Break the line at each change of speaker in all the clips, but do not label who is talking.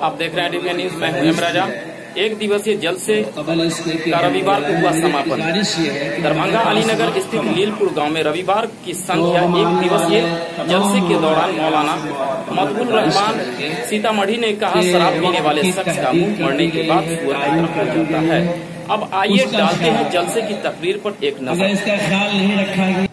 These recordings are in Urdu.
آپ دیکھ رہے ہیں ڈی نیوز میں ہوں امراجہ ایک دیوسیہ جلسے کا رویوار کو ہوا سماپن۔ دربھنگا علی نگر استھت نیلپور گاؤں میں رویوار کی سنکھیا ایک دِوسی جل سے کے دوران مولانا مدب الرحمان سیتامڑھی نے کہا، شراب پینے والے شخص کا منہ مرنے کے بعد ہو جاتا ہے۔ اب آئیے ڈالتے ہیں
جلسے
کی
تقریر پر ایک نظر۔ اس کا خیال نہیں رکھا گیا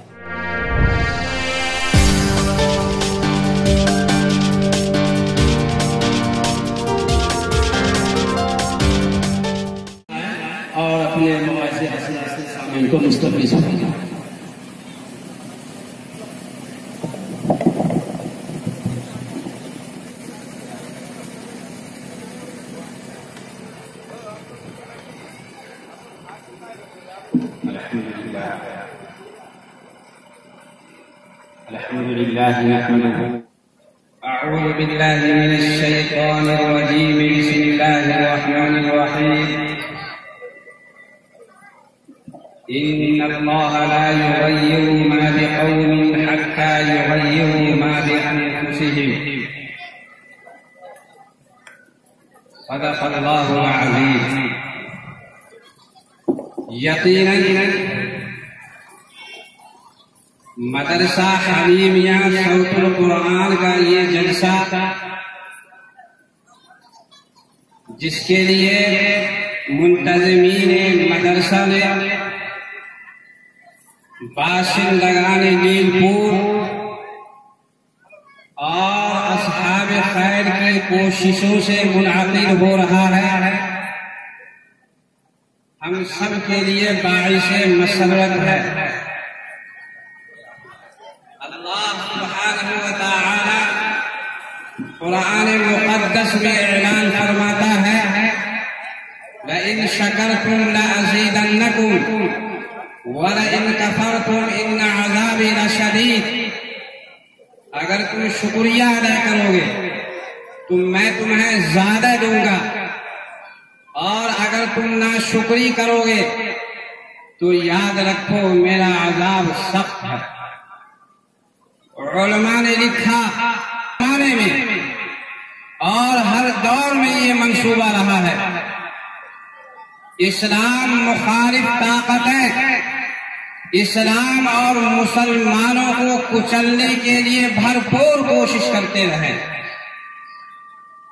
اور اپنے مواضح کو مستقبل
الحمد لله نحمده. أعوذ بالله من الشيطان الرجيم. بسم الله الرحمن الرحيم. إن الله لا يغير ما بقوم حتى يغيروا ما بأنفسهم. صدق الله العظيم. یقیناً مدرسہ حلیمیہ صوت القرآن کا یہ جلسہ جس کے لیے منتظمین مدرسہ نے باشن لگانے نیل پور اور اصحاب خیر کی کوششوں سے منعقد ہو رہا ہے۔ ہم سب کے لیے باعث مسرت ہے۔ اللہ سبحانہ و تعالی قرآن مقدس میں اعلان فرماتا ہے، لئن شکرتم لأزیدنکم ولئن کفرتم ان عذابی لشدید۔ اگر تم شکریہ ادا کرو گے، تو میں تمہیں زیادہ دوں گا۔ اور اگر تم نہ شکری کرو گے، تو یاد رکھو میرا عذاب سخت ہے۔ علماء نے لکھا زمانے میں۔ اور ہر دور میں یہ منصوبہ رہا ہے۔ اسلام مخالف طاقتیں اسلام اور مسلمانوں کو کچلنے کے لیے بھرپور کوشش کرتے رہے۔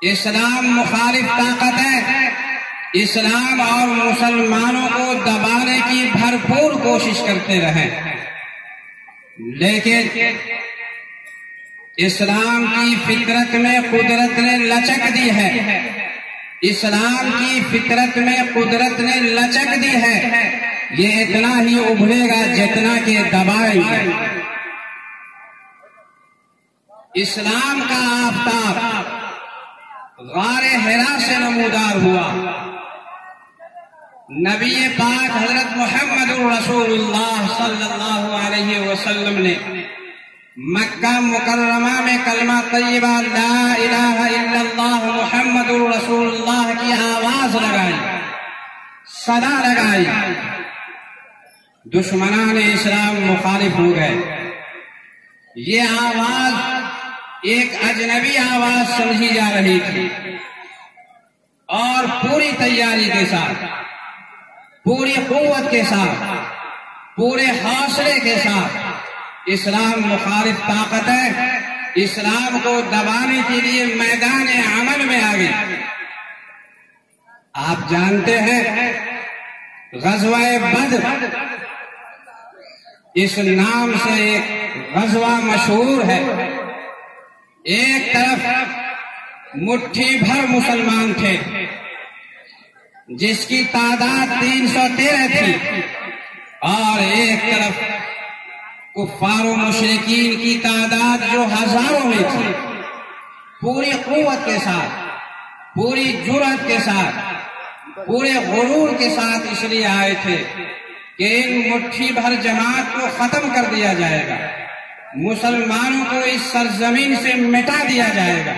اسلام مخالف طاقتیں اسلام اور مسلمانوں کو دبانے کی بھرپور کوشش کرتے رہے۔ لیکن اسلام کی فطرت میں قدرت نے لچک دی ہے۔ اسلام کی فطرت میں قدرت نے لچک دی ہے۔ یہ اتنا ہی ابھرے گا جتنا کہ دبائیں گے اسلام کا آفتاب غار ہرا سے نمودار ہوا۔ نبی پاک حضرت محمد الرسول اللہ صلی اللہ علیہ وسلم نے مکہ مکرمہ میں کلمہ طیبہ لا الہ الا اللہ محمد الرسول اللہ کی آواز لگائی، صدا لگائی۔ دشمنان اسلام مخالف ہو گئے۔ یہ آواز ایک اجنبی آواز سمجھی جا رہی تھی۔ اور پوری تیاری کے ساتھ، پوری قوت کے ساتھ، پورے حوصلے کے ساتھ اسلام مخالف طاقتیں اسلام کو دبانے کے لیے میدان عمل میں آ گئی آپ جانتے ہیں، غزوہ بدر اس نام سے ایک غزوہ مشہور ہے۔ ایک طرف مٹھی بھر مسلمان تھے، جس کی تعداد تین سو تیرہ تھی، اور ایک طرف کفار و مشرقین کی تعداد جو ہزاروں میں تھی، پوری قوت کے ساتھ، پوری جرت کے ساتھ، پورے غرور کے ساتھ اس لیے آئے تھے کہ ان مٹھی بھر جماعت کو ختم کر دیا جائے گا۔ مسلمانوں کو اس سرزمین سے مٹا دیا جائے گا۔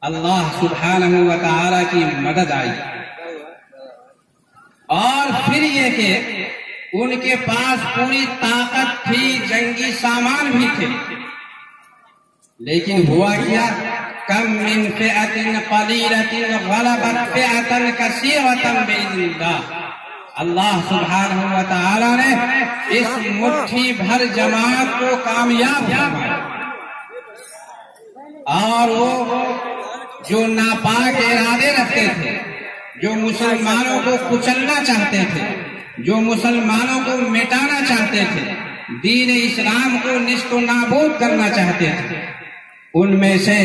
اللہ سبحانہ و تعالی کی مدد آئی۔ اور پھر یہ کہ ان کے پاس پوری طاقت تھی جنگی سامان بھی تھے لیکن ہوا کیا کم من فئت قلیلت غلبت فئت کثیرت باذن اللہ اللہ سبحانہ و تعالی نے اس مٹھی بھر جماعت کو کامیاب فرمایا اور وہ جو ناپاک ارادے رکھتے تھے جو مسلمانوں کو کچلنا چاہتے تھے جو مسلمانوں کو مٹانا چاہتے تھے، دین اسلام کو نشت و نابود کرنا چاہتے تھے۔ ان میں سے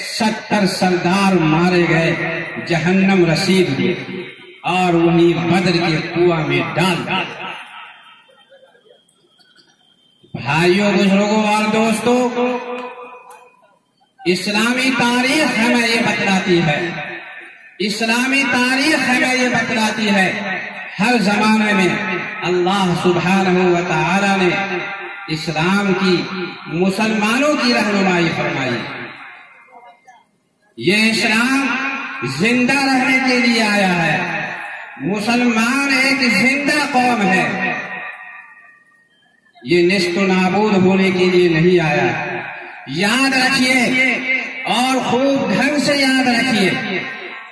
ستر سردار مارے گئے، جہنم رسید ہوئے اور انہیں بدر کے کنواں میں ڈال بھائیوں، بزرگوں اور دوستوں، اسلامی تاریخ ہمیں یہ بتلاتی ہے۔ اسلامی تاریخ ہمیں یہ بتلاتی ہے ہر زمانے میں اللہ سبحانہ و تعالی نے اسلام کی مسلمانوں کی رہنمائی فرمائی۔ یہ اسلام زندہ رہنے کے لیے آیا ہے۔ مسلمان ایک زندہ قوم ہے۔ یہ نصف و نابود ہونے کے لیے نہیں آیا۔ یاد رکھیے اور خوب ڈھنگ سے یاد رکھیے۔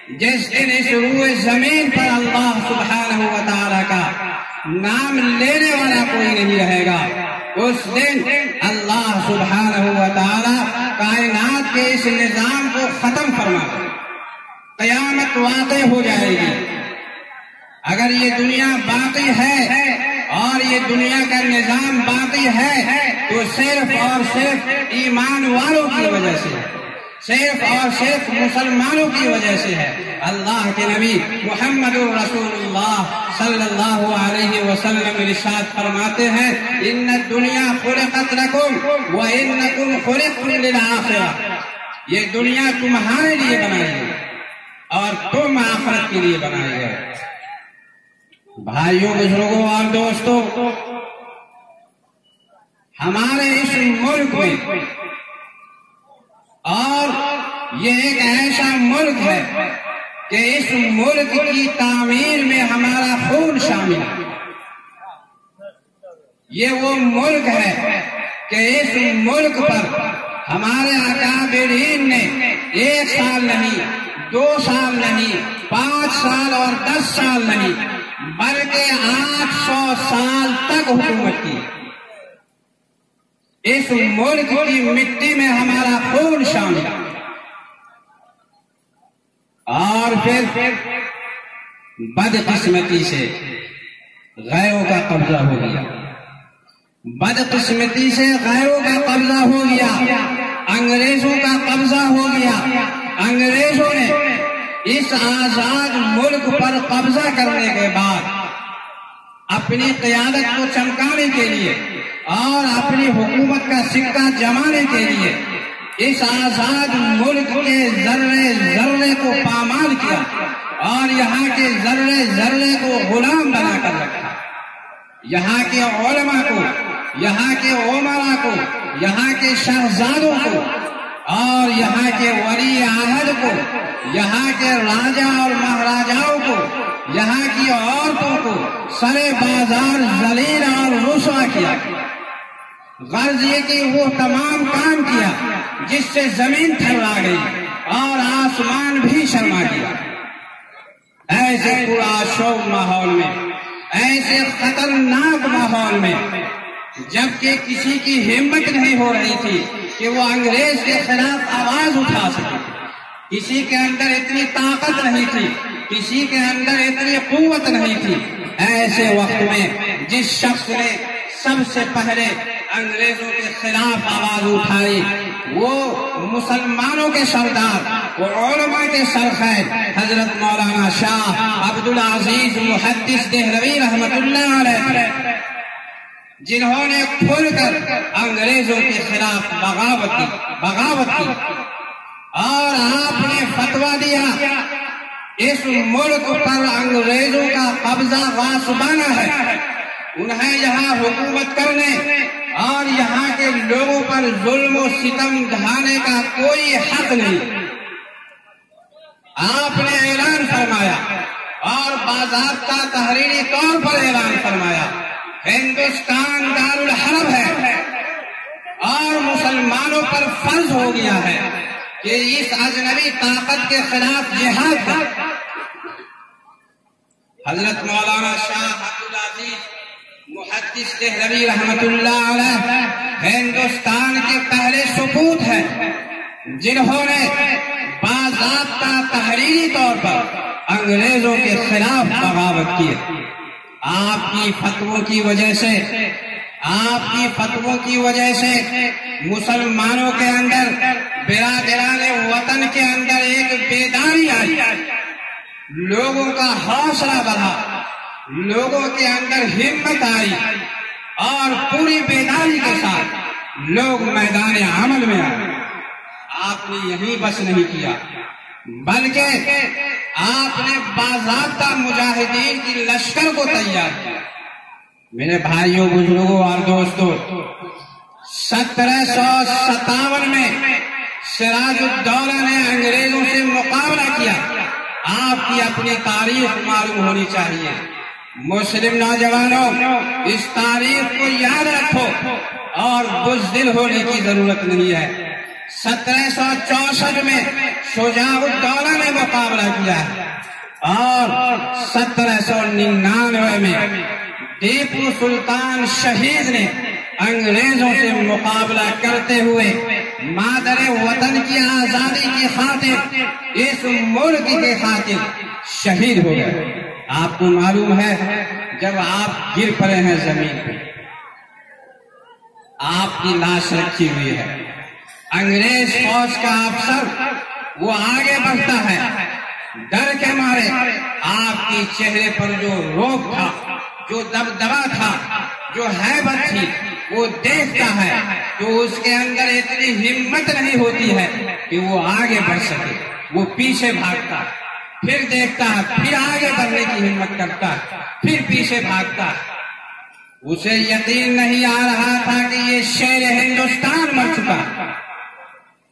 جس دن اس روئے زمین پر اللہ سبحانہ و تعالی کا نام لینے والا کوئی نہیں رہے گا۔ اس دن اللہ سبحانہ و تعالی کائنات کے اس نظام کو ختم فرما قیامت واقع ہو جائے گی۔ اگر یہ دنیا باقی ہے اور یہ دنیا کا نظام باقی ہے تو صرف اور صرف ایمان والوں کی وجہ سے۔ صرف اور صرف مسلمانوں کی وجہ سے ہے۔ اللہ کے نبی محمد الرسول اللہ صلی اللہ علیہ وسلم ارشاد فرماتے ہیں، ان دنیا خلقت لکم و انکم خلقتم للآخرہ۔ یہ دنیا تمہارے لیے بنائی ہے اور تم آخرت کے لیے بنائی ہے بھائیوں، بزرگوں اور دوستوں، ہمارے اس ملک میں اور یہ ایک ایسا ملک ہے کہ اس ملک کی تعمیر میں ہمارا خون شامل ہے۔ یہ وہ ملک ہے کہ اس ملک پر ہمارے اکابرین نے ایک سال نہیں، دو سال نہیں، پانچ سال اور دس سال نہیں، بلکہ آٹھ سو سال تک حکومت کی۔ اس ملک کی مٹی میں ہمارا خون شامل اور پھر بد قسمتی سے غیروں کا قبضہ ہو گیا۔ بد قسمتی سے غیروں کا قبضہ ہو گیا۔ انگریزوں کا قبضہ ہو گیا۔ انگریزوں نے اس آزاد ملک پر قبضہ کرنے کے بعد اپنی قیادت کو چمکانے کے لیے اور اپنی حکومت کا سکہ جمانے کے لیے اس آزاد ملک کے ذرے ذرے کو پامال کیا اور یہاں کے ذرے ذرے کو غلام بنا کر رکھا۔ یہاں کے علماء کو، یہاں کے عمرا کو، یہاں کے شہزادوں کو، اور یہاں کے ولی عہد کو، یہاں کے راجا اور مہاراجاؤں کو یہاں کی عورتوں کو سر بازار زلیل اور رسوا کیا۔ غرض یہ کہ وہ تمام کام کیا جس سے زمین تھرا گئی اور آسمان بھی شرما گیا ایسے پورا شوق ماحول میں، ایسے خطرناک ماحول میں، جبکہ کسی کی ہمت نہیں ہو رہی تھی کہ وہ انگریز کے خلاف آواز اٹھا سکے۔ کسی کے اندر اتنی طاقت نہیں تھی کسی کے اندر اتنی قوت نہیں تھی۔ ایسے وقت میں جس شخص نے سب سے پہلے انگریزوں کے خلاف آواز اٹھائی، وہ مسلمانوں کے سردار، وہ علماء کے سرخیر حضرت مولانا شاہ عبد العزیز محدث دہلوی رحمت اللہ علیہ، جنہوں نے کھل کر انگریزوں کے خلاف بغاوت کی بغاوت کی۔ اور آپ نے فتوا دیا اس ملک پر انگریزوں کا قبضہ غاصبانہ ہے انہیں یہاں حکومت کرنے اور یہاں کے لوگوں پر ظلم و ستم ڈھانے کا کوئی حق نہیں آپ نے اعلان فرمایا اور باضابطہ تحریری طور پر اعلان فرمایا ہندوستان دار الحرب ہے اور مسلمانوں پر فرض ہو گیا ہے کہ اس اجنبی طاقت کے خلاف جہاد حضرت مولانا شاہ عبدالعزیز محدث دہلوی رحمت اللہ علیہ، ہندوستان کے پہلے سپوت ہیں، جنہوں نے باضابطہ تحریری طور پر انگریزوں کے خلاف بغاوت کی آپ کی فتووں کی وجہ سے، آپ کی فتووں کی وجہ سے مسلمانوں کے اندر برادران وطن کے اندر ایک بیداری آئی۔ لوگوں کا حوصلہ بڑھا۔ لوگوں کے اندر ہمت آئی۔ اور پوری بیداری کے ساتھ لوگ میدان عمل میں آئے۔ آپ نے یہی بس نہیں کیا۔ بلکہ آپ نے باضابطہ مجاہدین کی لشکر کو تیار کیا۔ میرے بھائیوں، بزرگوں اور دوستوں، سترہ سو ستاون میں سراج الدولہ نے انگریزوں سے مقابلہ کیا۔ آپ کی اپنی تاریخ معلوم ہونی چاہیے۔ مسلم نوجوانوں، اس تاریخ کو یاد رکھو۔ اور بزدل ہونے کی ضرورت نہیں ہے۔ سترہ سو چونسٹھ میں شجاع الدولہ نے مقابلہ کیا۔ اور سترہ سو ننانوے میں ٹیپو سلطان شہید نے انگریزوں سے مقابلہ کرتے ہوئے مادر وطن کی آزادی کی خاطر، اس ملک کے خاطر شہید ہو گئے۔ آپ کو معلوم ہے، جب آپ گر پڑے ہیں زمین پہ، آپ کی لاش رکھی ہوئی ہے۔ انگریز فوج کا افسر، وہ آگے بڑھتا ہے۔ ڈر کے مارے، آپ کی چہرے پر جو روک تھا، جو دبدبا تھا جو حیبت تھی، وہ دیکھتا ہے تو اس کے اندر اتنی ہمت نہیں ہوتی ہے کہ وہ آگے بڑھ سکے، وہ پیچھے بھاگتا، پھر دیکھتا ہے پھر آگے بڑھنے کی ہمت کرتا، پھر پیچھے بھاگتا۔ اسے یقین نہیں آ رہا تھا کہ یہ شیر ہندوستان مر چکا۔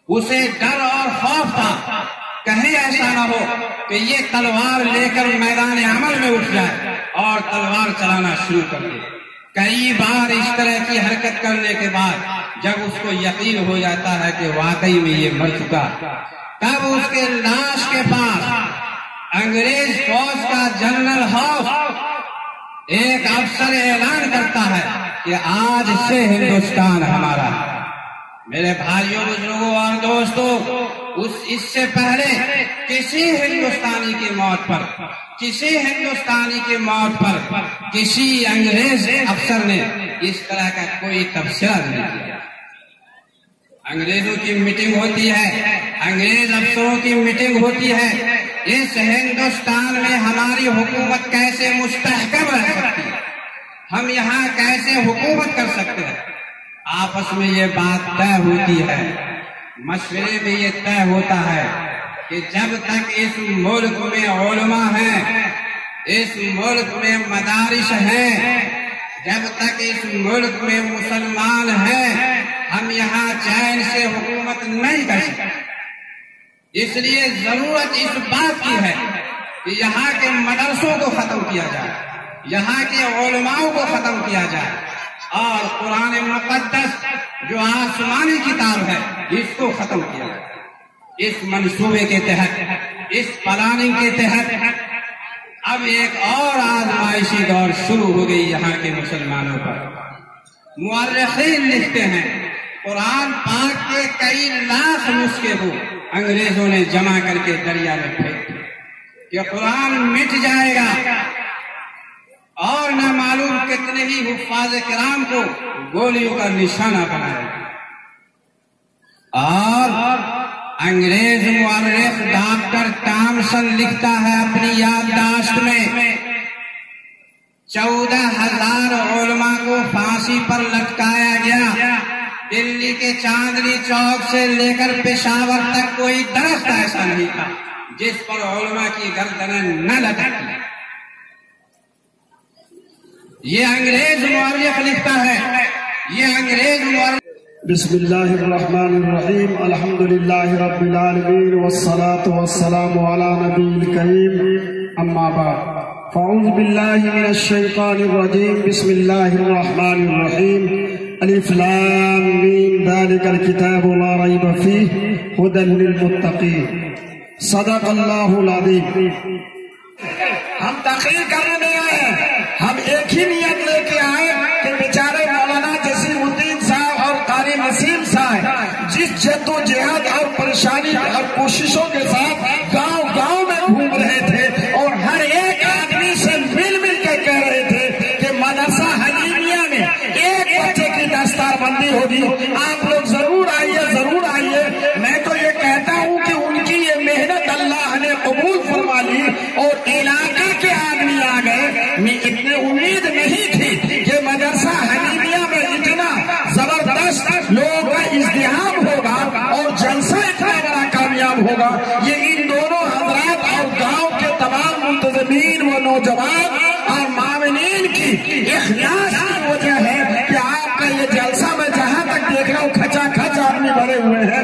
اسے ڈر اور خوف تھا۔ کہیں ایسا نہ ہو کہ یہ تلوار لے کر میدان عمل میں اٹھ جائے اور تلوار چلانا شروع کر دے۔ کئی بار اس طرح کی حرکت کرنے کے بعد جب اس کو یقین ہو جاتا ہے کہ واقعی میں یہ مر چکا، تب اس کے لاش کے پاس انگریز فوج کا جنرل ہاؤس ایک افسر اعلان کرتا ہے کہ آج سے ہندوستان ہمارا۔ میرے بھائیوں، بزرگوں اور دوستوں، اس اس سے پہلے کسی ہندوستانی کی موت پر کسی ہندوستانی کی موت پر کسی انگریز افسر نے اس طرح کا کوئی تبصرہ نہیں کیا۔ انگریزوں کی میٹنگ ہوتی ہے، انگریز افسروں کی میٹنگ ہوتی ہے۔ اس ہندوستان میں ہماری حکومت کیسے مستحکم رہ سکتی ہے؟ ہم یہاں کیسے حکومت کر سکتے ہیں؟ آپس میں یہ بات طے ہوتی ہے۔ مشورے میں یہ طے ہوتا ہے کہ جب تک اس ملک میں علماء ہیں، اس ملک میں مدارس ہیں، جب تک اس ملک میں مسلمان ہیں، ہم یہاں چین سے حکومت نہیں کر سکتے۔ اس لیے ضرورت اس بات کی ہے کہ یہاں کے مدرسوں کو ختم کیا جائے، یہاں کے علماؤں کو ختم کیا جائے۔ اور قرآن مقدس جو آسمانی کتاب ہے، اس کو ختم کیا جائے۔ اس منصوبے کے تحت، اس پلاننگ کے تحت اب ایک اور آزمائشی دور شروع ہو گئی یہاں کے مسلمانوں پر۔ مورخین لکھتے ہیں، قرآن پاک کے کئی لاکھ نسخے کو انگریزوں نے جمع کر کے دریا میں پھینک کہ قرآن مٹ جائے گا اور نہ معلوم کتنے ہی حفاظ کرام کو گولیوں کا نشانہ بنائے اور انگریز مورخ ڈاکٹر ٹامسن لکھتا ہے اپنی یادداشت میں، چودہ ہزار علماء کو پھانسی پر لٹکایا گیا۔ دلی کے چاندنی چوک سے لے کر پشاور تک کوئی درخت ایسا نہیں تھا جس پر علماء کی گردنیں نہ لٹکتی۔ یہ انگریز مورخ لکھتا ہے۔ یہ انگریز مورخ
بسم اللہ الرحمن الرحیم الحمد رب العالمین، والصلاة والسلام على نبی الكریم اما بعد. فاعوذ باللہ من الشیطان الرجیم، بسم اللہ الرحمن الرحیم. الف لام ذالک الكتاب لا ریب فیہ هدى للمتقین. صدق اللہ العظیم.
ہم تقریر کر پریشانی اور کوششوں کے ساتھ Hollywood.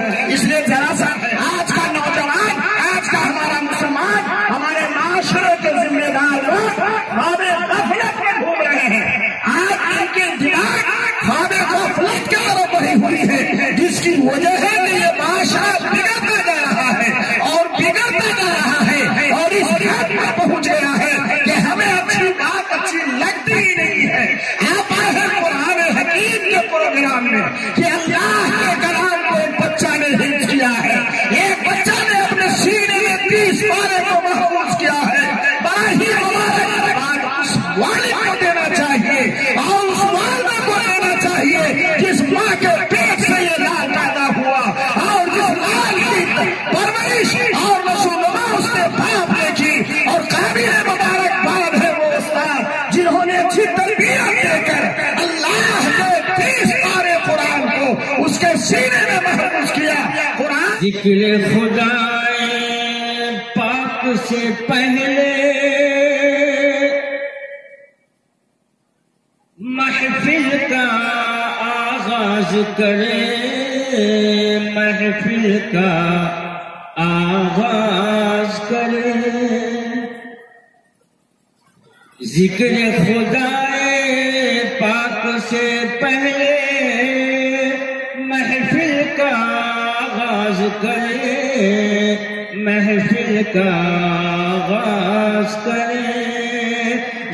اس پارے کو محفوظ کیا ہے۔ والد کو دینا چاہیے۔ اور اس کو دینا چاہیے۔ جس ماں کے پیٹ سے یہ لال پیدا ہوا اور جس لال کی پرورش اور نشوونما اس نے باپ اور قابل مبارک ہے وہ استاد جنہوں نے اچھی تربیت دے کر اللہ نے تیس پارے قرآن کو اس کے سینے میں محفوظ کیا۔ قرآن
خدا سے پہلے محفل کا آغاز کرے۔ محفل کا آغاز کرے۔ ذکر خدا پاک سے پہلے محفل کا آغاز کرے۔ محفل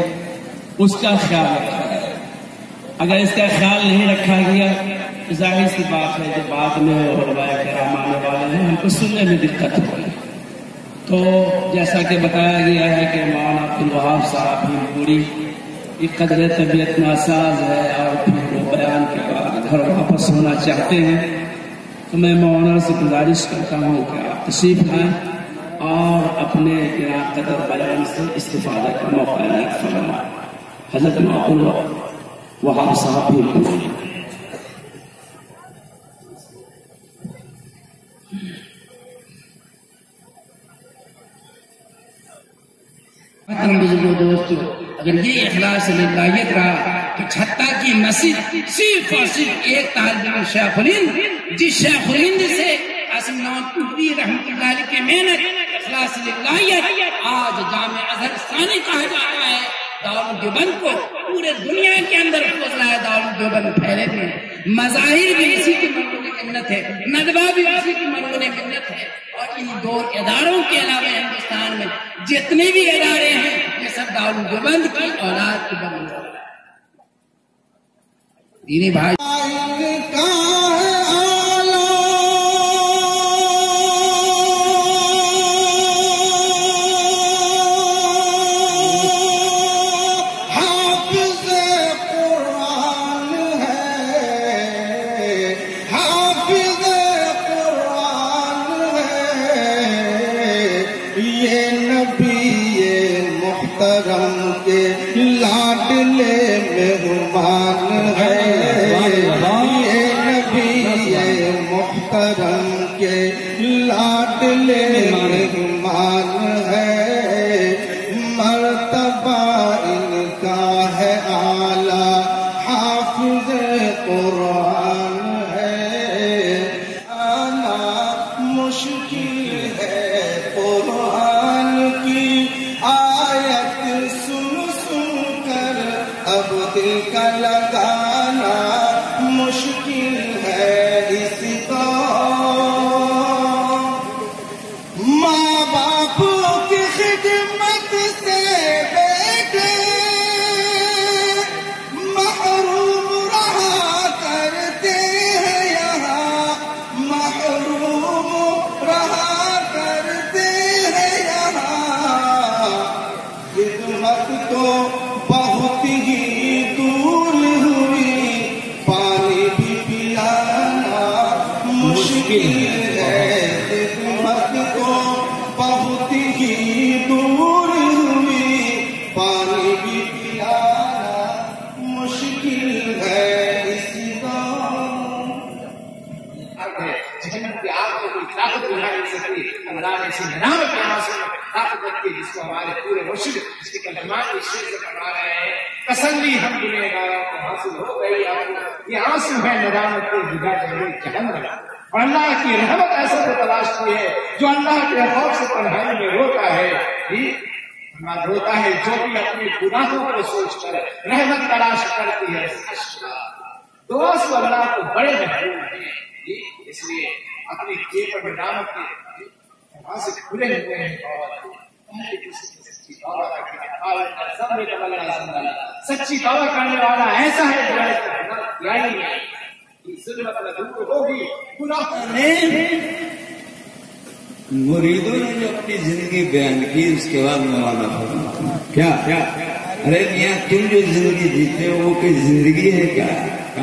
ہے اس کا خیال رکھا جائے اگر اس کا خیال نہیں رکھا گیا، ظاہر سی بات ہے جو بعد میں علماء کرام آنے والے ہیں ان کو سننے میں دقت ہوگی۔ تو جیسا کہ بتایا گیا ہے کہ مولانا عبد الوہاب صاحب بھی پوری ایک قدر طبیعت ناساز ہے اور پھر وہ بیان کے بعد گھر واپس ہونا چاہتے ہیں۔ تو میں مولانا سے گزارش کرتا ہوں کہ آپ تشریف لائیں۔ اور اپنے گرا قدر بیان سے استفادہ کا موقع عنایت فرمائیں حضرت عبد الوہاب صاحب بھی پوری
بزرگوں دوستو، اگر یہ اخلاص للہیت رہا کہ چھتا کی مسجد صرف اور صرف ایک طالب علم شیخ الہند جس شیخ الہند سے قاسم نوان رحمت اللہ علیہ کے محنت اخلاص للہیت آج جامع اظہر ثانی کہا جاتا ہے دار دیوبند کو پورے دنیا کے اندر فضلہ ہے دار دیوبند پھیلے تھے مظاہر بھی اسی کی مرمون منت ہے، ندوہ بھی اسی کی مرمون منت ہے۔ اور ان دو اداروں کے علاوہ ہندوستان میں جتنے بھی ادارے ہیں، یہ سب دار دیوبند کی اولاد کی بند دینی بھائی۔
حافظ
جہنم کی آگ میں کوئی طاقت بنا نہیں سکتی اللہ نے اسی نام کے آنسو میں طاقت رکھی جس کو ہمارے پورے مرشد اس کی کلمات کی شیر سے فرما رہے ہیں۔ تسلی ہم گنہ گاروں کو حاصل ہو گئی آپ کو یہ آنسو ہے ندامت کو جگہ دے جہنم اور اللہ کی رحمت ایسے کو تلاش کی ہے، جو اللہ کے خوف سے تنہائی میں روتا ہے۔ جی اللہ روتا ہے، جو بھی اپنے گناہوں کو سوچ کر رحمت تلاش کرتی ہے۔ دوست اللہ کو بڑے محروم ہیں۔ اس لیے اپنی جیب پر نام کے وہاں سے کھلے ہوئے ہیں۔ سچی دعویٰ کرنے والا ایسا ہے جو ہوگی۔
مریدوں نے جو اپنی زندگی بیان کی، اس کے بعد مولانا فرماتا ہوں کیا؟ کیا؟ ارے میاں، تم جو زندگی جیتے ہو، وہ کوئی زندگی ہے کیا؟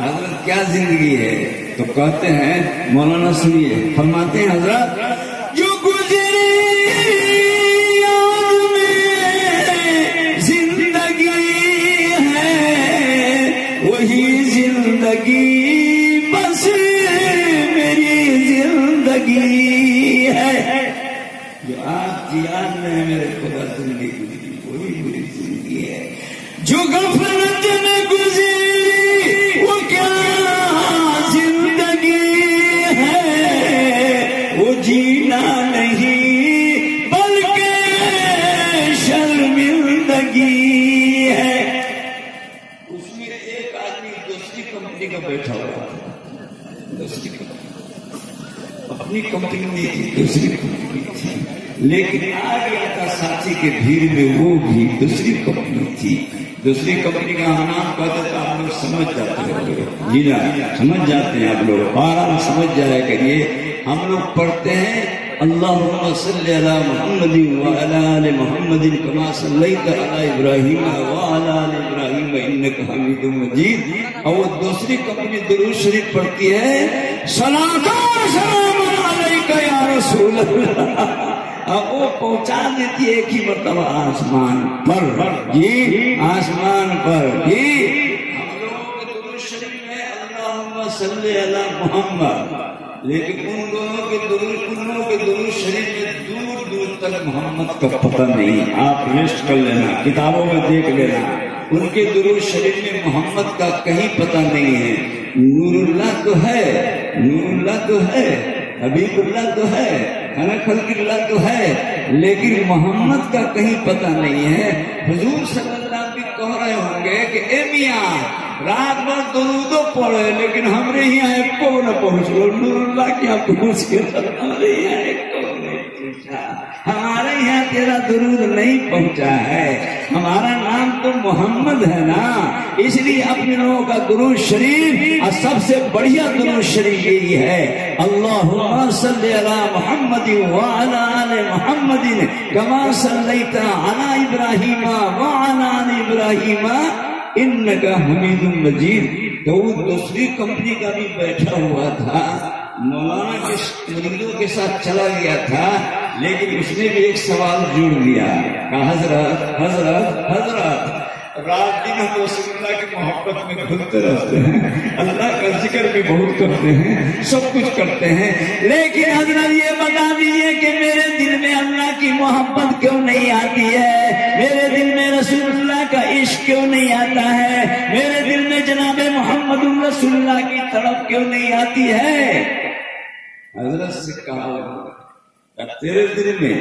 حضرت، کیا زندگی ہے؟ تو کہتے ہیں مولانا سنیے فرماتے ہیں حضرت دوسری کمپنی کا ہم نام کہتے تو آپ لوگ سمجھ جاتے ہیں۔ جی نا سمجھ جاتے ہیں آپ لوگ۔ بارہ سمجھ جائے کہ یہ ہم لوگ پڑھتے ہیں۔ اللهم صل على محمد وعلى آل محمد كما صليت على إبراهيم وعلى آل إبراهيم إنك حميد مجید۔ اور وہ دوسری کمپنی درود شریف پڑھتی ہے۔ صلاة و سلام علیکہ یا رسول اللہ۔ اور وہ پہنچا دیتی ہے ایک ہی مرتبہ آسمان پر جی آسمان پر جی صلی اللہ محمد۔ لیکن ان لوگوں کے دونوں کے دور شریف میں دور دور تک محمد کا پتہ نہیں۔ آپ ریسٹ کر لینا، کتابوں میں دیکھ لینا۔ ان کے دور شریف میں محمد کا کہیں پتہ نہیں ہے۔ نور اللہ تو ہے، نور اللہ تو ہے۔ حبیب اللہ تو ہے، ہمیں خلق اللہ تو ہے، لیکن محمد کا کہیں پتہ نہیں ہے۔ حضور صلی اللہ علیہ وسلم کہہ رہے ہوں گے کہ اے میاں، رات بھر درودو پڑھے لیکن ہمرے یہاں ایک کو نہ پہنچ لو نور اللہ کیا پہنچ کے رہی ہے، ایک کو۔ پہنچا۔ ہمارے یہاں تیرا درود نہیں پہنچا ہے۔ ہمارا نام تو محمد ہے نا۔ اس لیے اپنے لوگوں کا درود شریف اور سب سے بڑھیا درود شریف یہی ہے۔ اللہ صلی علی محمد وعلا آل محمد کما صلیت علی ابراہیم وعلا آل ابراہیم۔ انکا حمید مجید۔ تو وہ دوسری کمپنی کا بھی بیٹھا ہوا تھا۔ مولانا کے کے ساتھ چلا گیا تھا۔ لیکن اس نے بھی ایک سوال جوڑ لیا۔ کہا، حضرت حضرت حضرت۔ رات دن ہم اس اللہ کی محبت میں کھلتے رہتے ہیں۔ اللہ کا ذکر بھی بہت کرتے ہیں، سب کچھ کرتے ہیں۔ لیکن حضرت، یہ بتا دیجیے کہ میرے دل میں اللہ کی محبت کیوں نہیں آتی ہے؟ میرے دل میں رسول اللہ کا عشق کیوں نہیں آتا ہے؟ میرے دل میں جناب محمد الرسول اللہ کی طرف کیوں نہیں آتی ہے؟ حضرت سے کہا تیرے دل میں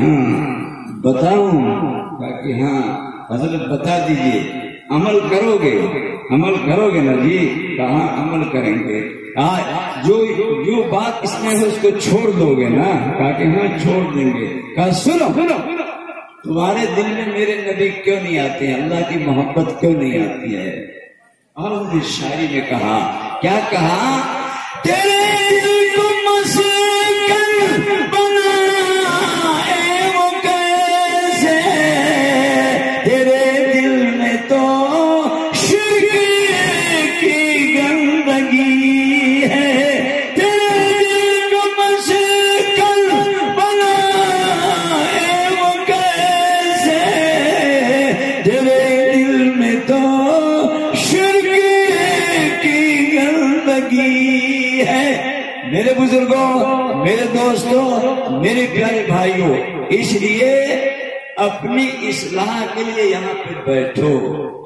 ہاں بتاؤں کہ ہاں حضرت بتا دیجیے، عمل کرو گے عمل کرو گے نا جی کہاں عمل کریں گے؟ جو جو بات اس میں ہے اس کو چھوڑ دو گے نا کہا کہ ہاں چھوڑ دیں گے؟ کہا سنو؟ تمہارے دل میں میرے نبی کیوں نہیں آتے ہیں؟ اللہ کی محبت کیوں نہیں آتی ہے؟ اور ان مجھے شاعری میں کہا، کیا کہا؟ تیرے دل کو مسئلہ Yeah! دوستوں میرے پیارے بھائیوں اس لیے اپنی اصلاح کے لیے یہاں پہ بیٹھو۔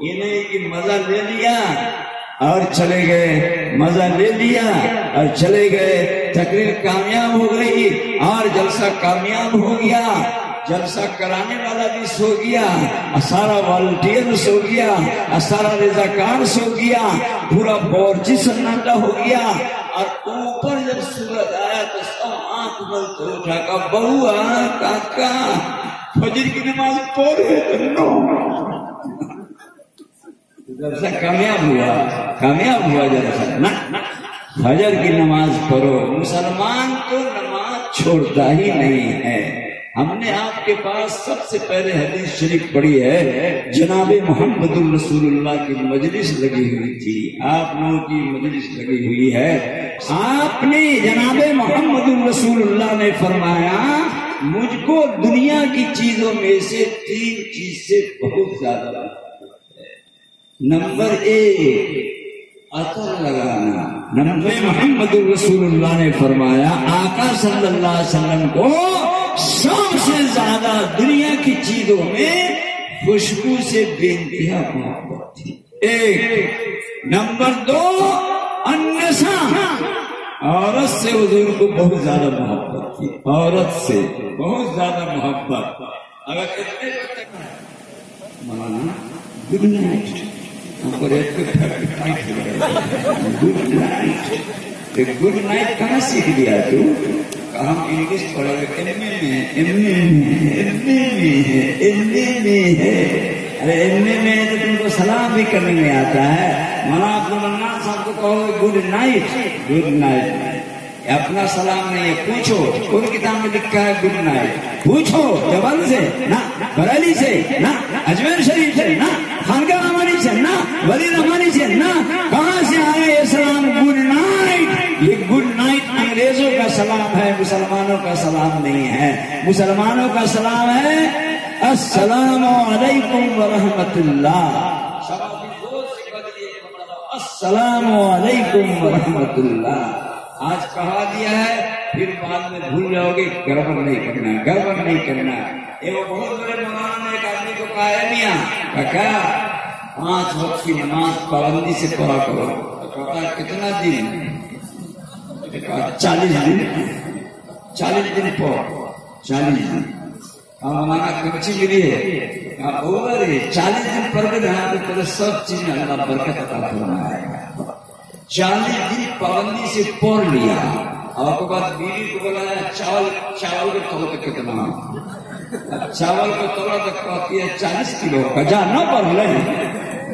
یہ نہیں کہ مزہ لے لیا اور چلے گئے۔ مزہ لے لیا اور چلے گئے۔ تقریر کامیاب ہو گئی اور جلسہ کامیاب ہو گیا۔ جلسہ کرانے والا بھی سو گیا۔ سارا والنٹیئر سو گیا۔ سارا رضاکار سو گیا۔ پورا بورجی سناٹا ہو گیا۔ اور اوپر جب سورج آیا تو سب آنکھ بند اٹھا کا بہو کاکا، فجر کی نماز پڑھو نو۔ کامیاب ہوا کامیاب ہوا جلسہ۔ نہ۔ فجر کی نماز پڑھو۔ مسلمان تو نماز چھوڑتا ہی نہیں ہے۔ ہم نے آپ کے پاس سب سے پہلے حدیث شریف پڑھی ہے، جناب محمد الرسول اللہ کی مجلس لگی ہوئی تھی۔ آپ لوگوں کی مجلس لگی ہوئی ہے۔ آپ نے جناب محمد الرسول اللہ نے فرمایا، مجھ کو دنیا کی چیزوں میں سے تین چیز سے بہت زیادہ نمبر ایک اثر لگانا۔ نمبر محمد الرسول اللہ نے فرمایا، آقا صلی اللہ علیہ وسلم کو سب سے زیادہ دنیا کی چیزوں میں خوشبو سے بے انتہا محبت تھی ایک، نمبر دو انسا عورت سے حضور کو بہت زیادہ محبت تھی۔ عورت سے بہت زیادہ محبت۔ اگر مولانا گڈ نائٹ ہم کو گڈ نائٹ پھر گڈ نائٹ کہاں سیکھ لیا تو ہم انگلش پڑھے ہوئے ایم اے میں ایم اے میں ایم اے میں ہے ini اے میں ہے ارے ایم اے میں ہے تو تم سلام بھی کرنے میں آتا ہے گڈ نائٹ گڈ نائٹ اپنا سلام نہیں ہے پوچھو کون کتاب میں لکھا ہے گڈ نائٹ پوچھو جبان سے نہ بریلی سے نہ اجمیر شریف سے نہ خانگاہ رحمانی سے نہ ولی رحمانی سے نہ کہاں یہ گڈ نائٹ انگریزوں کا سلام ہے، مسلمانوں کا سلام نہیں ہے۔ مسلمانوں کا سلام ہے، السلام علیکم ورحمت اللہ السلام علیکم ورحمت اللہ آج کہا دیا ہے، پھر بعد میں بھول جاؤ گے گڑبڑ نہیں کرنا، گڑبڑ نہیں کرنا۔ یہ وہ بہت بڑے مولانا نے ایک آدمی کو کہا ہے میاں، کہا پانچ وقت کی نماز پابندی سے پڑھا کرو۔ کتنا دن؟ چالیس دن۔ چالیس دن پر چالیس دن۔ اب ہمارا کمچی کے لیے اوور چالیس دن پر بھی رہا تو پہلے سب چیز اللہ برکت عطا فرما چالیس دن پابندی سے پور لیا۔ آپ کو بات بیوی کو بولا چاول چاول کے طور تک کتنا؟ چاول کو توڑا تک کیا چالیس کلو۔ کا نہ پڑھ لیں۔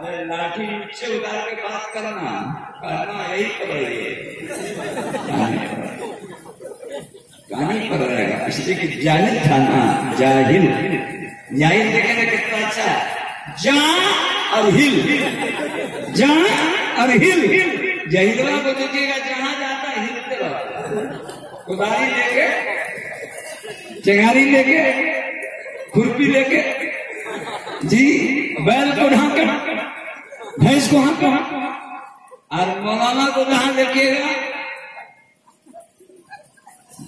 لاٹھی نیچے اتار کے بات کرنا کرنا یہی پڑ رہی ہے کہانی پڑ رہے گا اس لیے کہ جاہل تھا نا جاہل جاہل دیکھے نا کتنا اچھا جہاں اور ہل جہاں اور ہل جہلوا کو دیکھیے گا جہاں جاتا ہل کداری لے کے چنگاری لے کے کھرپی لے کے جی بیل کو ڈھانک کر۔ بھینس کو۔ ہاں اور مولانا کو جہاں دیکھیے گا۔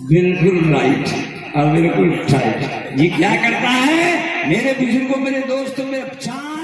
بالکل رائٹ اور بالکل ٹائٹ یہ کیا کرتا ہے؟ میرے بزرگوں، میرے دوستوں میں چار